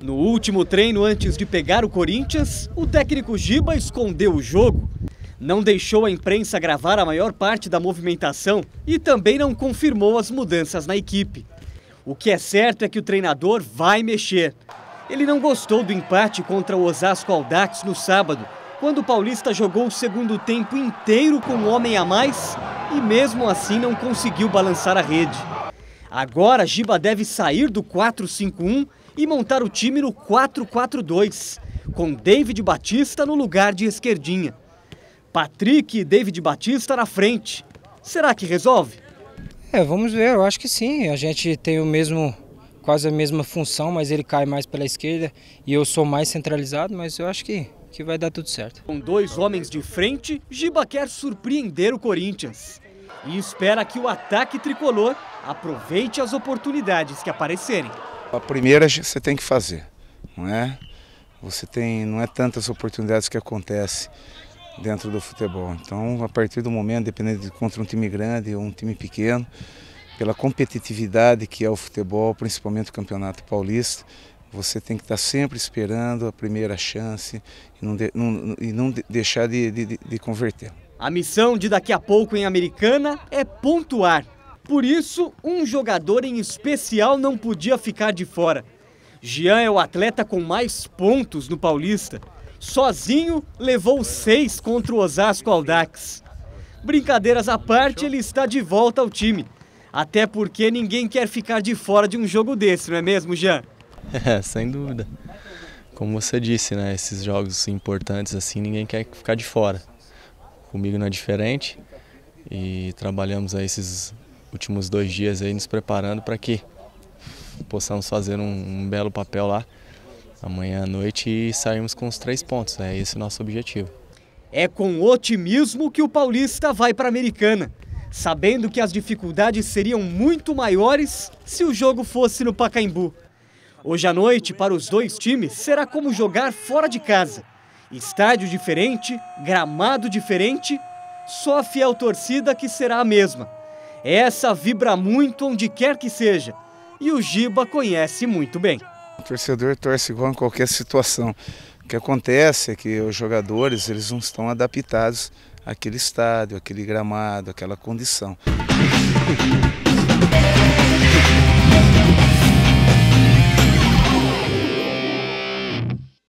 No último treino antes de pegar o Corinthians, o técnico Giba escondeu o jogo. Não deixou a imprensa gravar a maior parte da movimentação e também não confirmou as mudanças na equipe. O que é certo é que o treinador vai mexer. Ele não gostou do empate contra o Osasco Aldax no sábado, quando o Paulista jogou o segundo tempo inteiro com um homem a mais e mesmo assim não conseguiu balançar a rede. Agora Giba deve sair do 4-5-1 e montar o time no 4-4-2, com David Batista no lugar de esquerdinha. Patrick e David Batista na frente. Será que resolve? É, vamos ver, eu acho que sim. A gente tem o mesmo, quase a mesma função, mas ele cai mais pela esquerda e eu sou mais centralizado, mas eu acho que, que vai dar tudo certo. Com dois homens de frente, Giba quer surpreender o Corinthians. E espera que o ataque tricolor aproveite as oportunidades que aparecerem. A primeira você tem que fazer, não é? Você tem, não é tantas oportunidades que acontecem dentro do futebol. Então, a partir do momento, dependendo de contra um time grande ou um time pequeno, pela competitividade que é o futebol, principalmente o Campeonato Paulista, você tem que estar sempre esperando a primeira chance e não, de, não, e não deixar de, de, de converter. A missão de daqui a pouco em Americana é pontuar. Por isso, um jogador em especial não podia ficar de fora. Jean é o atleta com mais pontos no Paulista. Sozinho, levou seis contra o Osasco Aldax. Brincadeiras à parte, ele está de volta ao time. Até porque ninguém quer ficar de fora de um jogo desse, não é mesmo, Jean? É, sem dúvida. Como você disse, né? Esses jogos importantes assim, ninguém quer ficar de fora. Comigo não é diferente. E trabalhamos aí esses últimos dois dias aí nos preparando para que possamos fazer um, um, belo papel lá amanhã à noite e sairmos com os três pontos. É esse o nosso objetivo. É com otimismo que o Paulista vai para a Americana, sabendo que as dificuldades seriam muito maiores se o jogo fosse no Pacaembu. Hoje à noite, para os dois times, será como jogar fora de casa. Estádio diferente, gramado diferente, só a fiel torcida que será a mesma. Essa vibra muito onde quer que seja. E o Giba conhece muito bem. O torcedor torce igual em qualquer situação. O que acontece é que os jogadores eles não estão adaptados àquele estádio, àquele gramado, àquela condição.